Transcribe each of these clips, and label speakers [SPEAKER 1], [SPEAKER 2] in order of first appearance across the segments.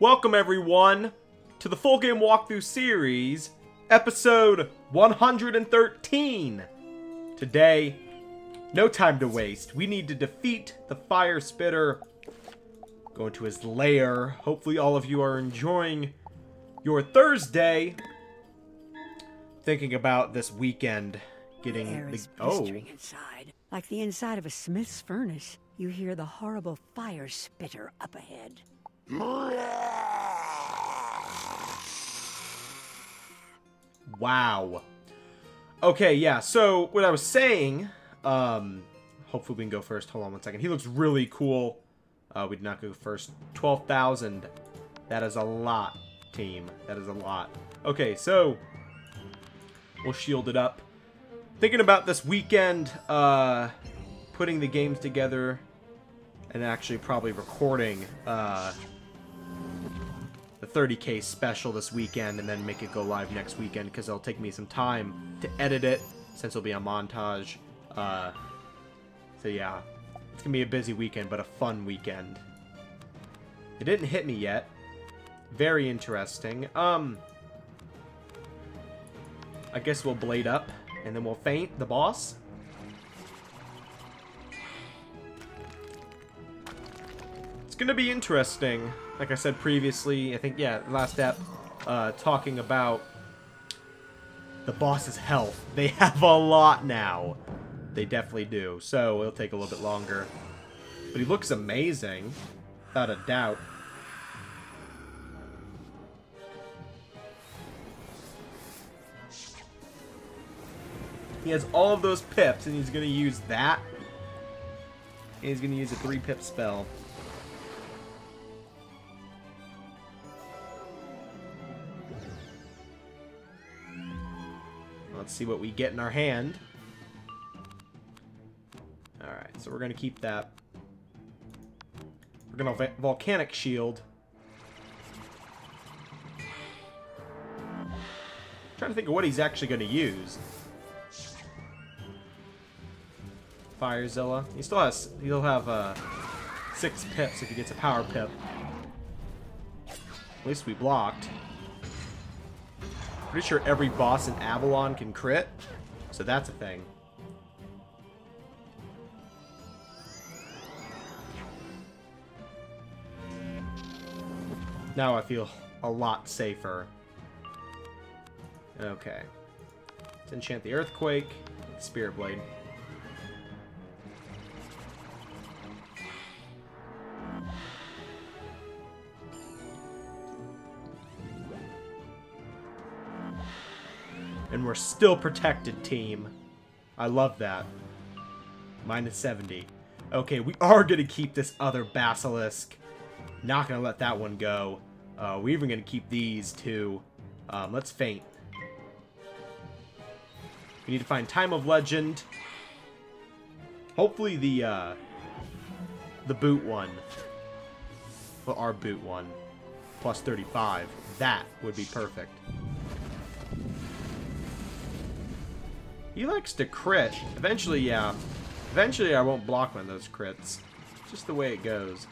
[SPEAKER 1] Welcome everyone to the full game walkthrough series, episode 113. Today, no time to waste. We need to defeat the fire spitter. Go into his lair. Hopefully all of you are enjoying your Thursday. Thinking about this weekend getting
[SPEAKER 2] Air
[SPEAKER 1] the oh
[SPEAKER 2] inside. Like the inside of a smith's furnace, you hear the horrible fire spitter up ahead.
[SPEAKER 1] Wow. Okay, yeah, so what I was saying, um, hopefully we can go first. Hold on one second. He looks really cool. Uh, we did not go first. 12,000. That is a lot, team. That is a lot. Okay, so we'll shield it up. Thinking about this weekend, uh, putting the games together and actually probably recording, uh, 30k special this weekend and then make it go live next weekend because it'll take me some time to edit it since it'll be a montage. Uh, so yeah, it's gonna be a busy weekend, but a fun weekend. It didn't hit me yet. Very interesting. Um, I guess we'll blade up and then we'll feint the boss. It's gonna be interesting. Like I said previously, I think, yeah, last step, uh, talking about the boss's health. They have a lot now. They definitely do. So it'll take a little bit longer. But he looks amazing. Without a doubt. He has all of those pips, and he's going to use that. And he's going to use a 3-pip spell. Let's see what we get in our hand. Alright, so we're going to keep that. We're going to volcanic shield. trying to think of what he's actually going to use. Firezilla. He still has. He'll have uh, six pips if he gets a power pip. At least we blocked. Pretty sure every boss in Avalon can crit, so that's a thing. Now I feel a lot safer. Okay. Let's enchant the Earthquake, Spirit Blade. We're still protected, team. I love that. Minus 70. Okay, we are going to keep this other Basilisk. Not going to let that one go. Uh, we're even going to keep these, two. Um, let's feint. We need to find Time of Legend. Hopefully the, uh, the boot one. Well, our boot one. Plus 35. That would be perfect. He likes to crit. Eventually, yeah. Eventually, I won't block one of those crits. It's just the way it goes.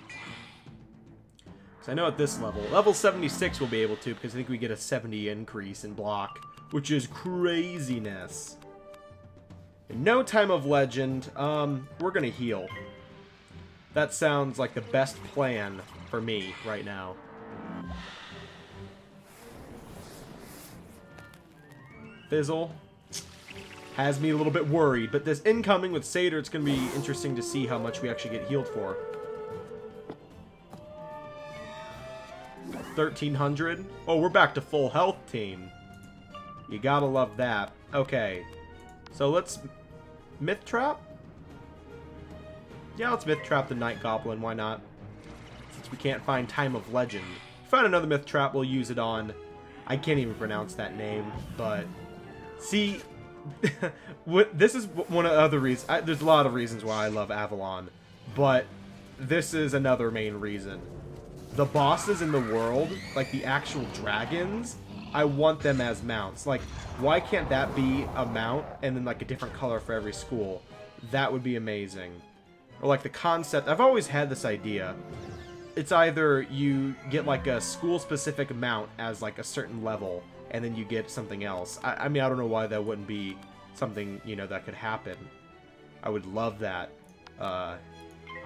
[SPEAKER 1] Because I know at this level, level 76 we'll be able to, because I think we get a 70 increase in block, which is craziness. In no time of legend, um, we're gonna heal. That sounds like the best plan for me right now. Fizzle has me a little bit worried, but this incoming with Satyr, it's going to be interesting to see how much we actually get healed for. 1300? Oh, we're back to full health, team. You gotta love that. Okay. So let's... Myth Trap? Yeah, let's Myth Trap the Night Goblin, why not? Since we can't find Time of Legend. Find another Myth Trap, we'll use it on... I can't even pronounce that name, but... See, this is one of the other reasons. I, there's a lot of reasons why I love Avalon, but this is another main reason. The bosses in the world, like the actual dragons, I want them as mounts. Like, why can't that be a mount and then like a different color for every school? That would be amazing. Or like the concept, I've always had this idea. it's either you get like a school specific mount as like a certain level, and then you get something else. I, I mean, I don't know why that wouldn't be something you know that could happen. I would love that uh,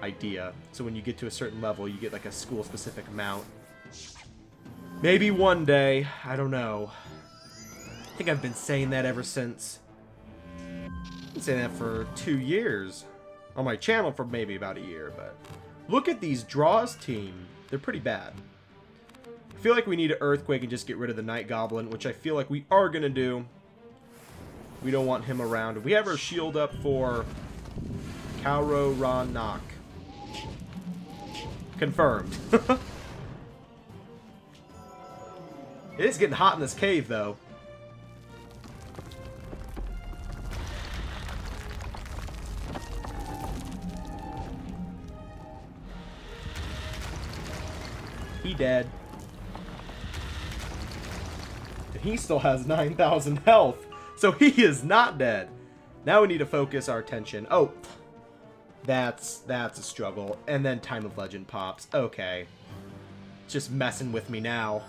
[SPEAKER 1] idea. So when you get to a certain level, you get like a school specific mount. Maybe one day. I don't know. I think I've been saying that ever since. I've been saying that for two years. On my channel for maybe about a year, but... Look at these draws team. They're pretty bad. I feel like we need an Earthquake and just get rid of the Night Goblin, which I feel like we are going to do. We don't want him around. We have our shield up for Kauro Ra Confirmed. it is getting hot in this cave, though. He dead. And he still has 9,000 health. So he is not dead. Now we need to focus our attention. Oh, that's that's a struggle. And then Time of Legend pops. Okay. Just messing with me now.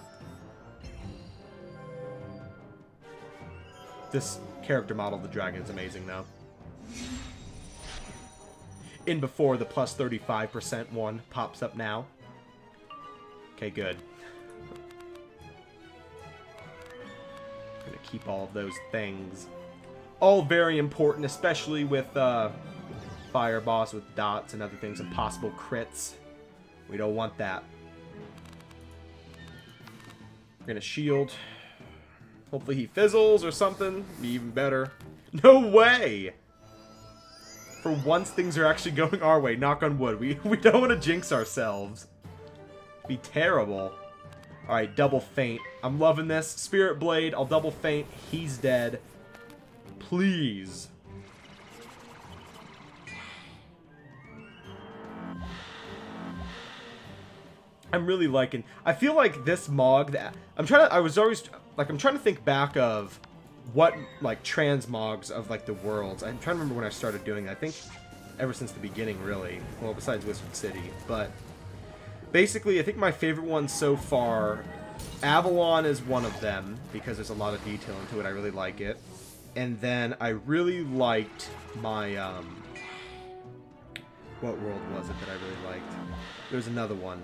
[SPEAKER 1] This character model of the dragon is amazing, though. In before the plus 35% one pops up now. Okay, good. Keep all of those things. All very important, especially with uh, Fire Boss with dots and other things and possible crits. We don't want that. We're gonna shield. Hopefully he fizzles or something. Be even better. No way! For once things are actually going our way. Knock on wood. We, we don't want to jinx ourselves be terrible. Alright, double feint. I'm loving this. Spirit Blade, I'll double feint. He's dead. Please. I'm really liking... I feel like this Mog... That, I'm trying to... I was always... Like, I'm trying to think back of what, like, transmogs of, like, the worlds. I'm trying to remember when I started doing that. I think ever since the beginning, really. Well, besides Wizard City. But basically, I think my favorite one so far, Avalon is one of them, because there's a lot of detail into it. I really like it. And then I really liked my, um... What world was it that I really liked? There's another one.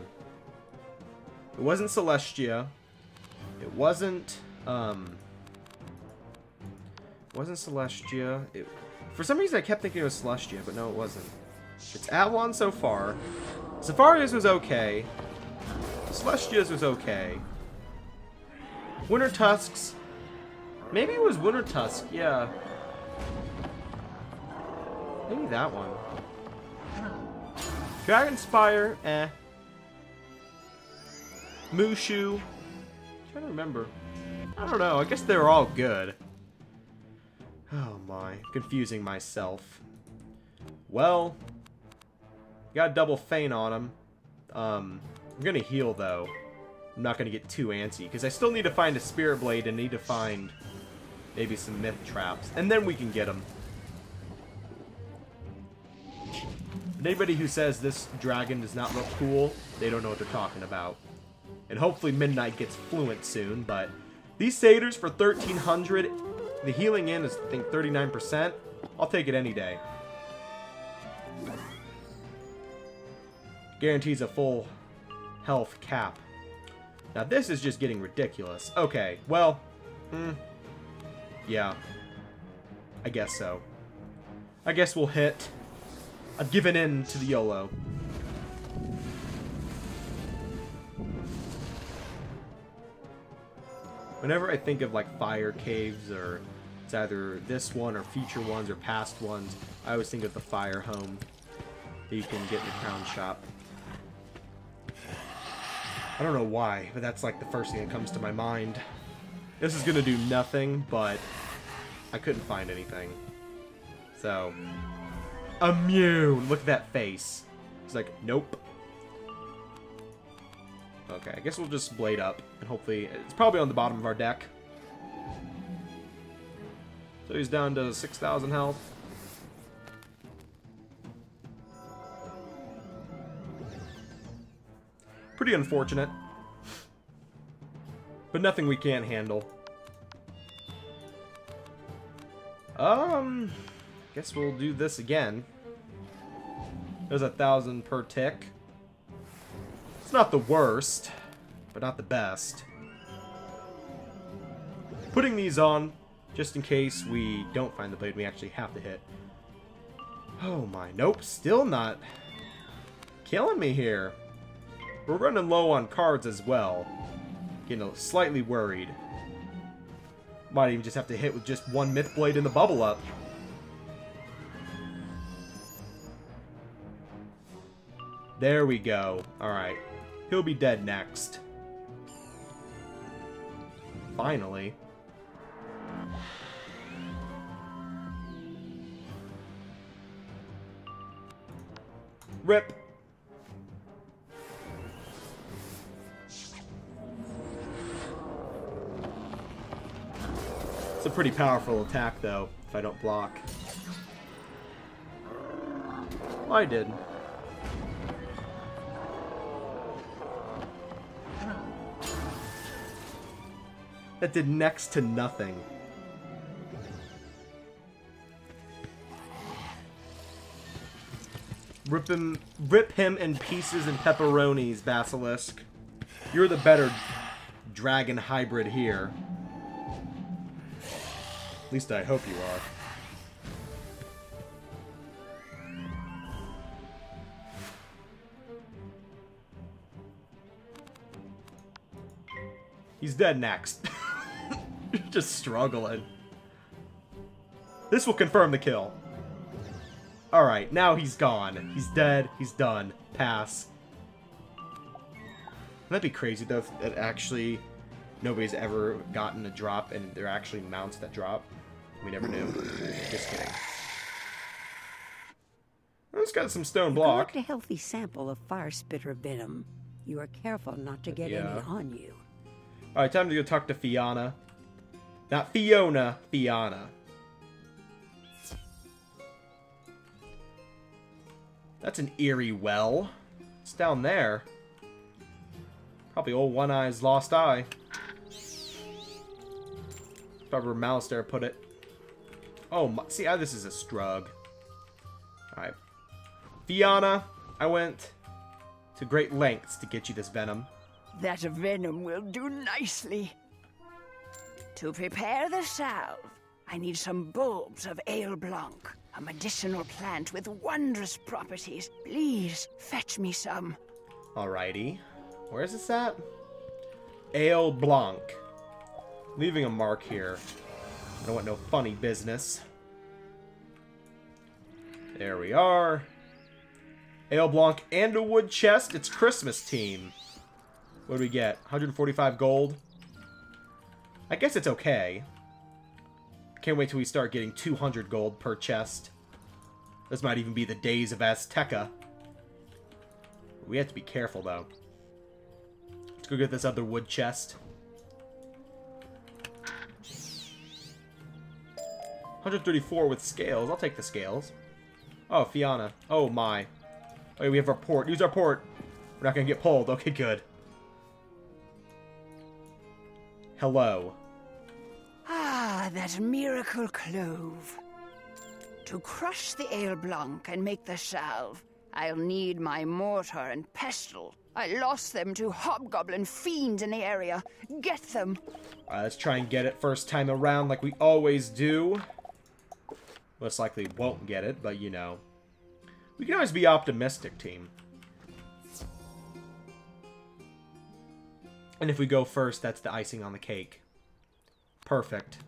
[SPEAKER 1] It wasn't Celestia. It wasn't, um... It wasn't Celestia. It, for some reason, I kept thinking it was Celestia, but no, it wasn't. It's Avalon so far. Zafaria's was okay. Celestia's was okay. Winter Tusks. Maybe it was Winter Tusk, yeah. Maybe that one. Dragonspyre, eh. Mooshu. I'm trying to remember. I don't know. I guess they're all good. Oh my. Confusing myself. Well, Got double feint on him. Um, I'm gonna heal, though. I'm not gonna get too antsy, because I still need to find a Spirit Blade and need to find maybe some Myth Traps. And then we can get them. Anybody who says this dragon does not look cool, they don't know what they're talking about. And hopefully Midnight gets fluent soon, but these satyrs for 1300 the healing in is, I think, 39%. I'll take it any day. Guarantees a full health cap. Now this is just getting ridiculous. Okay, well, hmm, yeah, I guess so. I guess we'll hit. I've given in to the YOLO. Whenever I think of like fire caves or it's either this one or future ones or past ones, I always think of the fire home that you can get in the crown shop. I don't know why, but that's like the first thing that comes to my mind. This is gonna do nothing, but I couldn't find anything. So, immune! Look at that face. It's like, nope. Okay, I guess we'll just blade up, and hopefully, it's probably on the bottom of our deck. So he's down to 6,000 health. Pretty unfortunate. But nothing we can't handle. Um, guess we'll do this again. There's a thousand per tick. It's not the worst, but not the best. Putting these on, just in case we don't find the blade we actually have to hit. Oh my, nope, still not killing me here. We're running low on cards as well. Getting slightly worried. Might even just have to hit with just one Myth Blade in the bubble up. There we go. Alright. He'll be dead next. Finally. Rip. A pretty powerful attack, though, if I don't block. I did. That did next to nothing. Rip him, rip him in pieces and pepperonis, Basilisk. You're the better dragon hybrid here. At least I hope you are. He's dead next. Just struggling. This will confirm the kill. Alright, now he's gone. He's dead. He's done. Pass. Wouldn't be crazy, though, if it actually nobody's ever gotten a drop and they're actually mounts that drop? We never knew. Just kidding. It's got some stone block.
[SPEAKER 2] Collect a healthy sample of fire spitter venom. You are careful not to get
[SPEAKER 1] Yeah.
[SPEAKER 2] any on you.
[SPEAKER 1] Alright, time to go talk to Fiona. Not Fiona, Fiona. That's an eerie well. It's down there. Probably old One Eye's lost eye. Probably where Malistaire put it. Oh, my, see, ah, this is a strug. Alright. Fiona, I went to great lengths to get you this venom.
[SPEAKER 2] That venom will do nicely. To prepare the salve, I need some bulbs of Ale Blanc, a medicinal plant with wondrous properties. Please fetch me some.
[SPEAKER 1] Alrighty. Where's this at? Ale Blanc. Leaving a mark here. I don't want no funny business. There we are. Ale Blanc and a wood chest. It's Christmas team. What do we get? 145 gold? I guess it's okay. Can't wait till we start getting 200 gold per chest. This might even be the days of Azteca. We have to be careful, though. Let's go get this other wood chest. 134 with scales. I'll take the scales. Oh, Fiona. Oh, my. Oh, we have our port. Use our port. We're not going to get pulled. Okay, good. Hello.
[SPEAKER 2] Ah, that miracle clove. To crush the ale blanc and make the salve, I'll need my mortar and pestle. I lost them to hobgoblin fiends in the area. Get them.
[SPEAKER 1] Let's try and get it first time around like we always do. Most likely won't get it, but you know. We can always be optimistic, team. And if we go first, that's the icing on the cake. Perfect.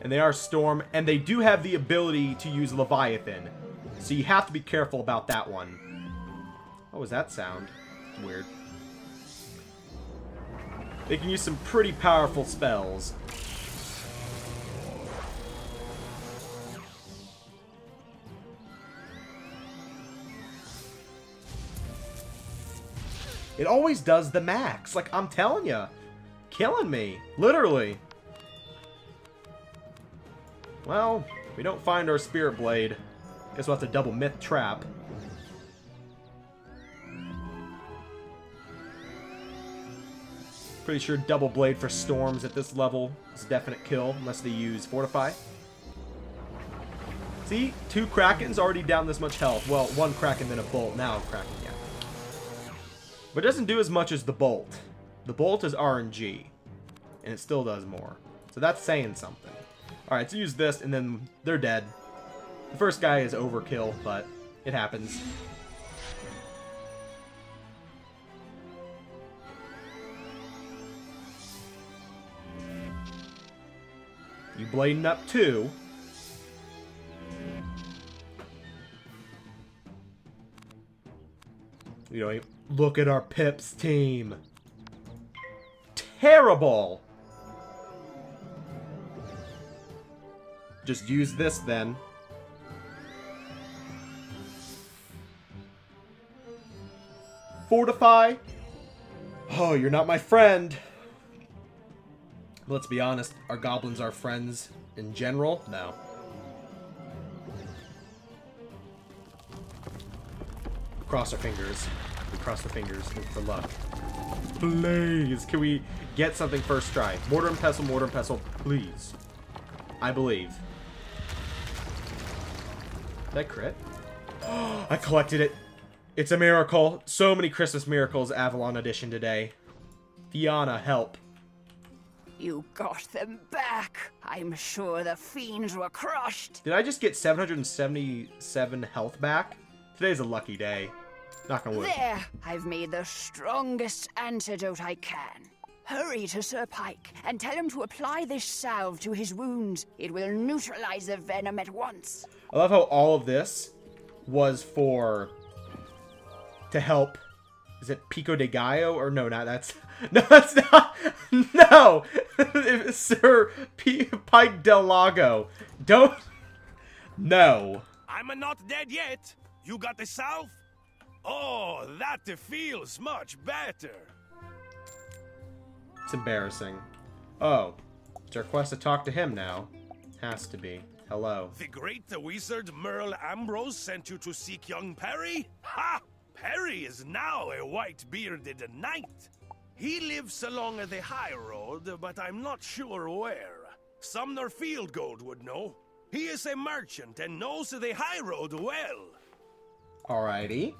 [SPEAKER 1] And they are Storm, and they do have the ability to use Leviathan. So you have to be careful about that one. What was that sound? Weird. They can use some pretty powerful spells. It always does the max. Like, I'm telling you. Killing me. Literally. Well, we don't find our Spirit Blade. Guess we'll have to double Myth Trap. Pretty sure double blade for storms at this level is a definite kill, unless they use fortify. See, two krakens already down this much health. Well, one kraken then a bolt. Now a kraken, yeah. But it doesn't do as much as the bolt. The bolt is RNG, and it still does more. So that's saying something. All right, let's use this, and then they're dead. The first guy is overkill, but it happens. Blading up too. You know, look at our Pips team. Terrible! Just use this then. Fortify? Oh, you're not my friend. Let's be honest, are goblins our friends in general? No. Cross our fingers. We cross the fingers for luck. Please, can we get something first try? Mortar and pestle, mortar and pestle, please. I believe. That crit? I collected it. It's a miracle. So many Christmas miracles Avalon Edition today. Fiona, help.
[SPEAKER 2] You got them back. I'm sure the fiends were crushed.
[SPEAKER 1] Did I just get 777 health back? Today's a lucky day. Knock on wood.
[SPEAKER 2] There, I've made the strongest antidote I can. Hurry to Sir Pike and tell him to apply this salve to his wounds. It will neutralize the venom at once.
[SPEAKER 1] I love how all of this was for to help. Is it Pico de Gallo or no? Not that's no, that's not. No, Sir P- Pike del Lago. Don't. No.
[SPEAKER 3] I'm not dead yet. You got the salve? Oh, that feels much better.
[SPEAKER 1] It's embarrassing. Oh, it's our quest to talk to him now. Has to be. Hello.
[SPEAKER 3] The great wizard Merle Ambrose sent you to seek young Perry? Ha! Perry is now a white-bearded knight. He lives along the high road, but I'm not sure where. Sumner Fieldgold would know. He is a merchant and knows the high road well.
[SPEAKER 1] Alrighty.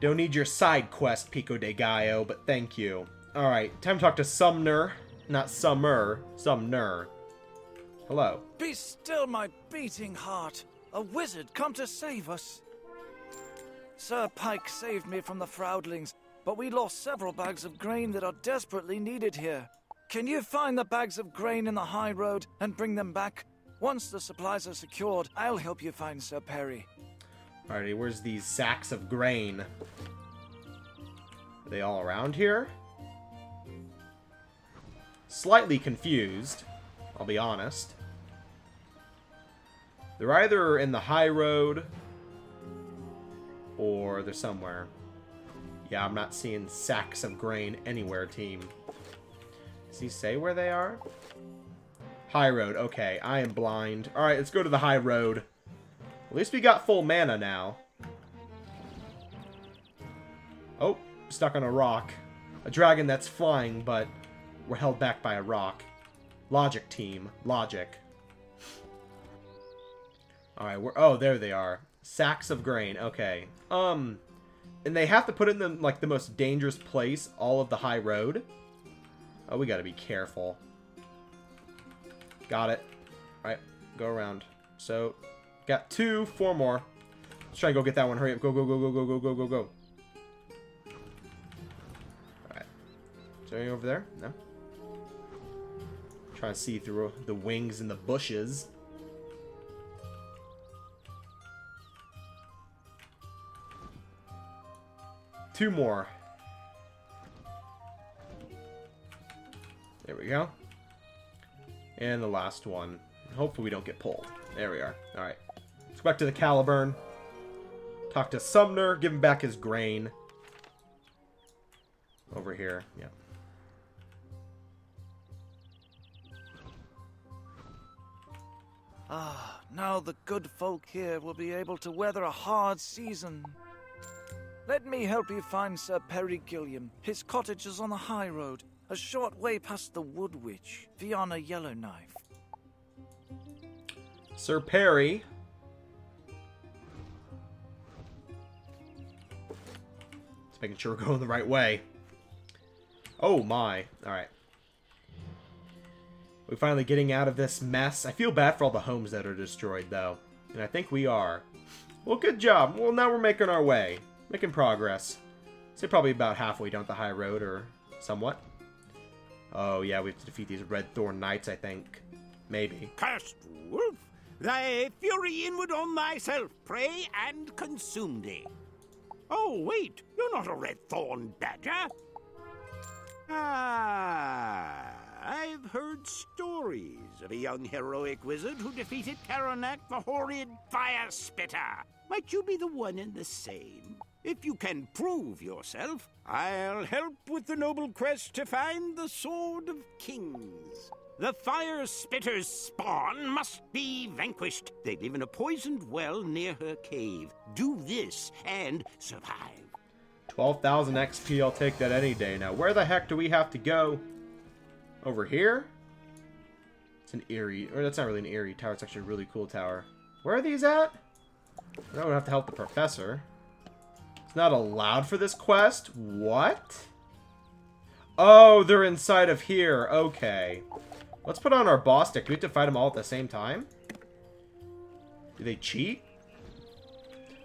[SPEAKER 1] Don't need your side quest, Pico de Gallo, but thank you. Alright, time to talk to Sumner. Not Summer, Sumner. Hello.
[SPEAKER 4] Be still, my beating heart. A wizard come to save us. Sir Pike saved me from the Fraudlings, but we lost several bags of grain that are desperately needed here. Can you find the bags of grain in the high road and bring them back? Once the supplies are secured, I'll help you find Sir Perry.
[SPEAKER 1] Alrighty, where's these sacks of grain? Are they all around here? Slightly confused, I'll be honest. They're either in the high road or they're somewhere. Yeah, I'm not seeing sacks of grain anywhere, team. Does he say where they are? High road. Okay, I am blind. Alright, let's go to the high road. At least we got full mana now. Oh, stuck on a rock. A dragon that's flying, but we're held back by a rock. Logic team. Logic. Alright, we're... Oh, there they are. Sacks of grain. Okay. Um... And they have to put it in the, like, the most dangerous place, all of the high road. Oh, we gotta be careful. Got it. Alright, go around. So, got two, four more. Let's try and go get that one. Hurry up. Go, go, go, go, go, go, go, go, go. Alright. Is there over there? No? Trying to see through the wings and the bushes. Two more. There we go. And the last one. Hopefully we don't get pulled. There we are. Alright. Let's go back to the Caliburn. Talk to Sumner. Give him back his grain. Over here. Yeah.
[SPEAKER 4] Ah, now the good folk here will be able to weather a hard season. Let me help you find Sir Perry Gilliam. His cottage is on the high road, a short way past the Wood Witch, Fiona Yellowknife.
[SPEAKER 1] Sir Perry. Just making sure we're going the right way. Oh my. Alright. We're finally getting out of this mess. I feel bad for all the homes that are destroyed, though. And I think we are. Well, good job. Well, now we're making our way. Making progress. Say probably about halfway down the high road, or somewhat. Oh, yeah, we have to defeat these Red Thorn Knights, I think. Maybe.
[SPEAKER 5] Cursed wolf, thy fury inward on thyself, prey and consume thee. Oh, wait, you're not a red thorn badger. Ah, I've heard stories of a young heroic wizard who defeated Karanak the horrid fire spitter. Might you be the one and the same? If you can prove yourself, I'll help with the noble quest to find the Sword of Kings. The fire spitter's spawn must be vanquished. They live in a poisoned well near her cave. Do this and survive.
[SPEAKER 1] 12,000 XP, I'll take that any day. Now, where the heck do we have to go? Over here? It's an eerie, or that's not really an eerie tower, it's actually a really cool tower. Where are these at? I would have to help the professor. It's not allowed for this quest? What? Oh, they're inside of here. Okay. Let's put on our boss. Do we have to fight them all at the same time? Do they cheat?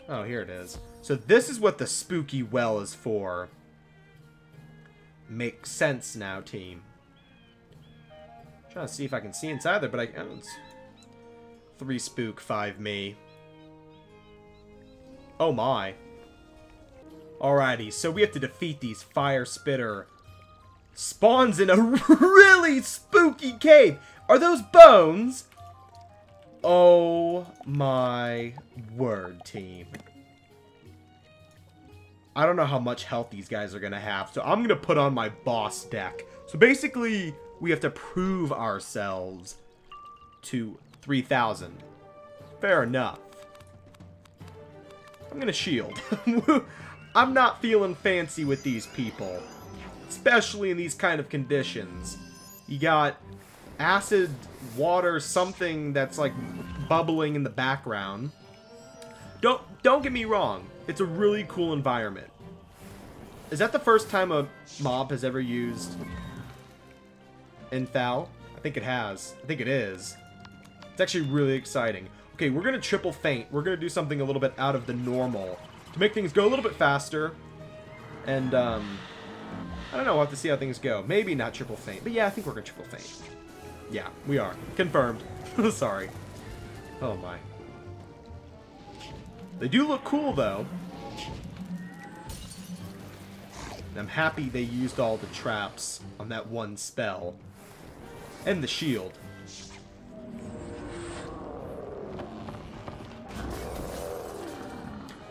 [SPEAKER 1] Oh, here it is. So this is what the spooky well is for. Makes sense now, team. trying to see if I can see inside there, but I oh, it's three spook, five me. Oh my. Alrighty, so we have to defeat these fire spitter spawns in a really spooky cave. Are those bones? Oh my word, team. I don't know how much health these guys are going to have, so I'm going to put on my boss deck. So basically, we have to prove ourselves to 3,000. Fair enough. I'm going to shield. I'm not feeling fancy with these people. Especially in these kind of conditions. You got acid, water, something that's like bubbling in the background. Don't don't get me wrong. It's a really cool environment. Is that the first time a mob has ever used Infal? I think it has. I think it is. It's actually really exciting. Okay, we're going to triple feint. We're going to do something a little bit out of the normal to make things go a little bit faster. And, um, I don't know. We'll have to see how things go. Maybe not triple feint. But yeah, I think we're to triple feint. Yeah, we are. Confirmed. Sorry. Oh my. They do look cool, though. I'm happy they used all the traps on that one spell. And the shield.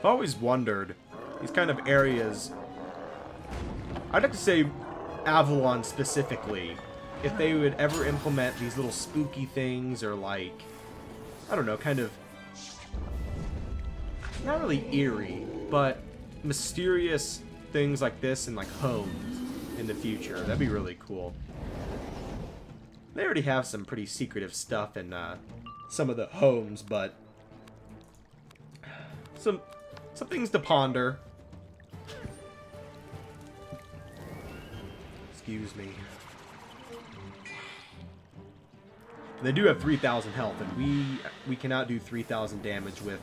[SPEAKER 1] I've always wondered, these kind of areas... I'd like to say Avalon specifically, if they would ever implement these little spooky things or like, I don't know, kind of, not really eerie, but mysterious things like this in like homes in the future. That'd be really cool. They already have some pretty secretive stuff in uh, some of the homes, but some some things to ponder. Excuse me. They do have 3,000 health, and we we cannot do 3,000 damage with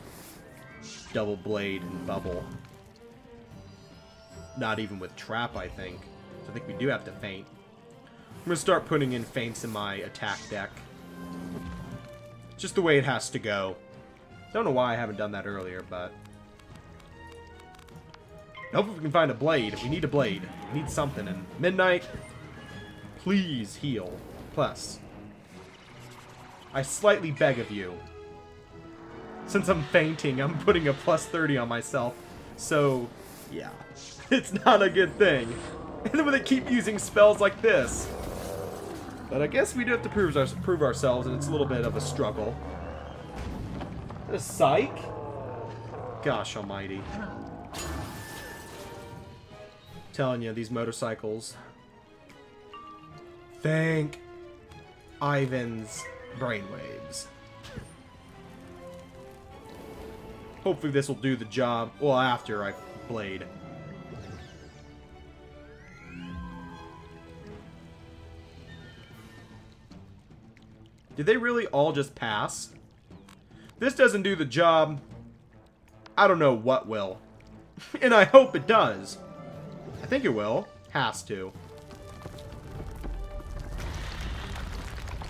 [SPEAKER 1] double blade and bubble. Not even with trap, I think. So I think we do have to feint. I'm going to start putting in feints in my attack deck. Just the way it has to go. Don't know why I haven't done that earlier, but... Hopefully we can find a blade. We need a blade. We need something. And Midnight, please heal. Plus. I slightly beg of you. Since I'm feinting, I'm putting a plus 30 on myself. So, yeah. It's not a good thing. And then when they keep using spells like this. But I guess we do have to prove, our, prove ourselves, and it's a little bit of a struggle. A psych? Gosh almighty. Telling you, these motorcycles. Thank Ivan's brainwaves. Hopefully this will do the job. Well, after I blade. Did they really all just pass? This doesn't do the job. I don't know what will. and I hope it does. I think it will. Has to.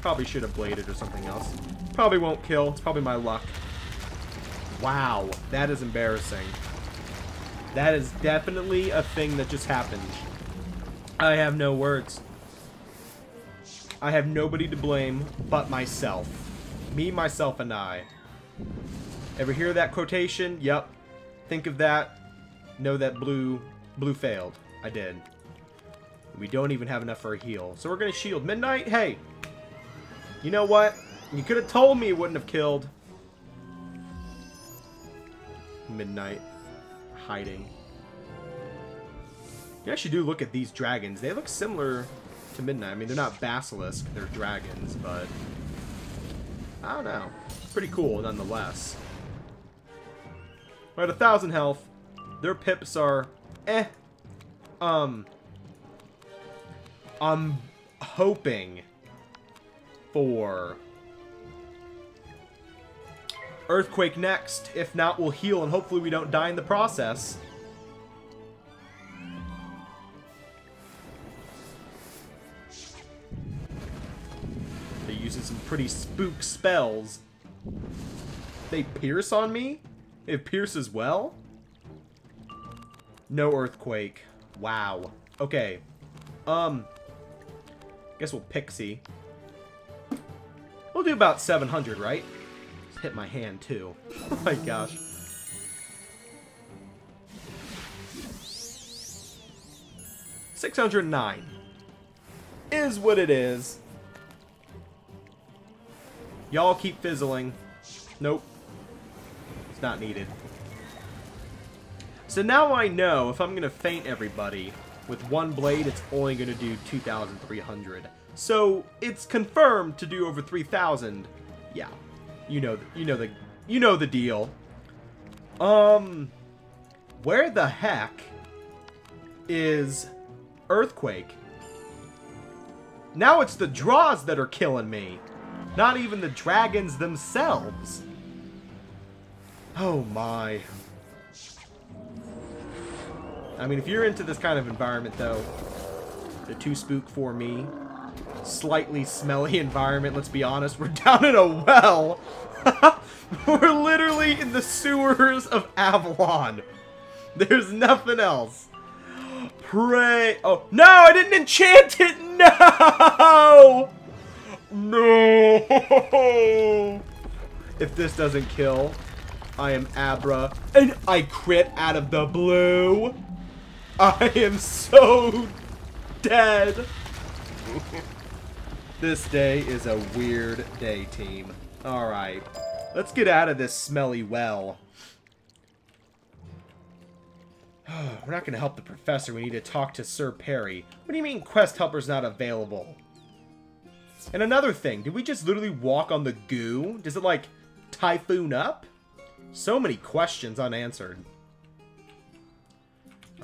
[SPEAKER 1] Probably should have bladed or something else. Probably won't kill. It's probably my luck. Wow. That is embarrassing. That is definitely a thing that just happened. I have no words. I have nobody to blame but myself. Me, myself, and I. Ever hear that quotation? Yep. Think of that. Know that blue blue failed. I did. We don't even have enough for a heal. So we're going to shield. Midnight, hey. You know what? You could have told me it wouldn't have killed. Midnight. Hiding. You actually do look at these dragons. They look similar to Midnight. I mean, they're not basilisk, they're dragons, but... I don't know. Pretty cool, nonetheless. We're at a thousand health. Their pips are eh. Um I'm hoping for Earthquake next. If not, we'll heal and hopefully we don't die in the process. They're using some pretty spook spells. They pierce on me? It pierces well? No earthquake. Wow. Okay. Um. Guess we'll pixie. We'll do about 700, right? Just hit my hand, too. oh my gosh. Six hundred nine is what it is. Y'all keep fizzling. Nope. It's not needed. So now I know if I'm going to feint everybody with one blade, it's only going to do 2,300. So it's confirmed to do over 3,000. Yeah, you know, you know the, you know the deal. Um, where the heck is Earthquake? Now it's the draws that are killing me. Not even the dragons themselves. Oh my. I mean, if you're into this kind of environment, though, the two spook for me, slightly smelly environment, let's be honest, we're down in a well. we're literally in the sewers of Avalon. There's nothing else. Pray. Oh, no, I didn't enchant it. No. No. If this doesn't kill, I am Abra, and I crit out of the blue. I am so dead. this day is a weird day, team. Alright. Let's get out of this smelly well. We're not going to help the professor. We need to talk to Sir Perry. What do you mean quest helper's not available? And another thing, did we just literally walk on the goo? Does it, like, typhoon up? So many questions unanswered.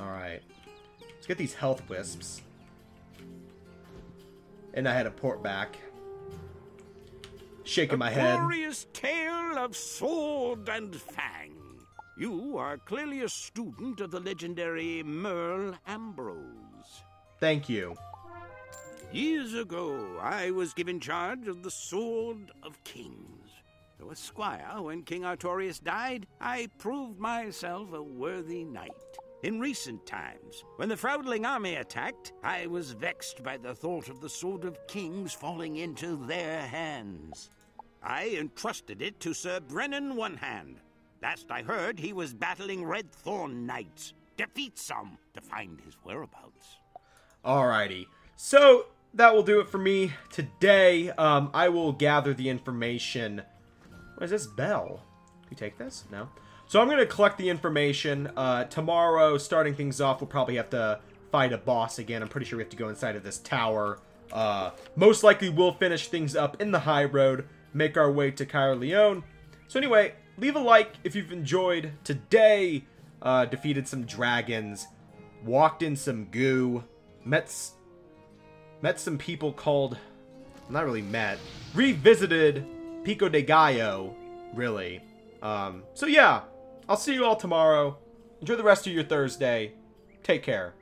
[SPEAKER 1] Alright. Let's get these health wisps. And I had a port back. Shaking my head.
[SPEAKER 5] Glorious tale of sword and fang. You are clearly a student of the legendary Merle Ambrose.
[SPEAKER 1] Thank you.
[SPEAKER 5] Years ago, I was given charge of the Sword of Kings. Though a squire when King Artorius died, I proved myself a worthy knight. In recent times, when the Fraudling army attacked, I was vexed by the thought of the Sword of Kings falling into their hands. I entrusted it to Sir Brennan One Hand. Last I heard, he was battling Red Thorn Knights. Defeat some to find his whereabouts.
[SPEAKER 1] Alrighty. So, that will do it for me today. Um, I will gather the information. What is this? Bell. Can you take this? No. So I'm going to collect the information. Uh, tomorrow, starting things off, we'll probably have to fight a boss again. I'm pretty sure we have to go inside of this tower. Uh, most likely we'll finish things up in the high road, make our way to Caerleon. So anyway, leave a like if you've enjoyed today. Uh, defeated some dragons, walked in some goo, met met some people called not really met, revisited Pico de Gallo, really. Um, so yeah, I'll see you all tomorrow. Enjoy the rest of your Thursday. Take care.